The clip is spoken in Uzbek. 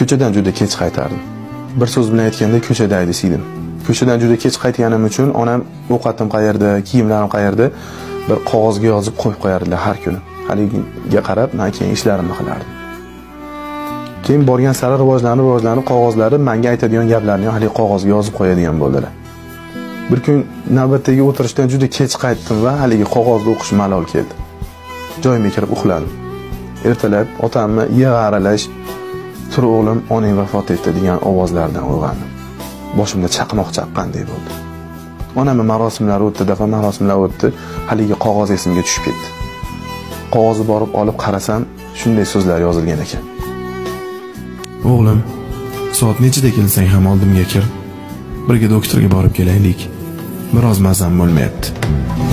ko'chadan juda kech qaytardim. Bir so'z bilan aytganda ko'chada desiydim ko'chadan juda kech qaytganim uchun onam ovqatim qayerda kiyimlarim qayerda bir qog'ozga yozib qo'yib qo'yardilar har kuni. Haligiga qarab man keyin ishlarimni qilardim. Keyin borgan sari rivojlanib rivojlanib qog'ozlari manga aytadigan gaplarni ham haligi qog'ozga yozib qo'yadigan bo'ldilar. Bir kun navbatdagi o'tirishdan juda kech qaytdim va haligi qog'ozni o'qish malol keldi. Joyimga kirib uxladim. Ertalab otamni yig'i aralash tur o'g'lim onang vafot etdi degan ovozlardan uyg'ondim boshimda chaqmoq chaqqandek bo'ldi. Onamni marosimlari o'tdi dafn marosimlari o'tdi haligi qog'oz esimga tushib ketdi. Qog'ozni borib olib qarasam shunday so'zlar yozilgan ekan. O'g'lim soat nechida kelsang ham oldimga kir. Birga doktorga borib kelaylik. Biroz mazam bo'lmayapti.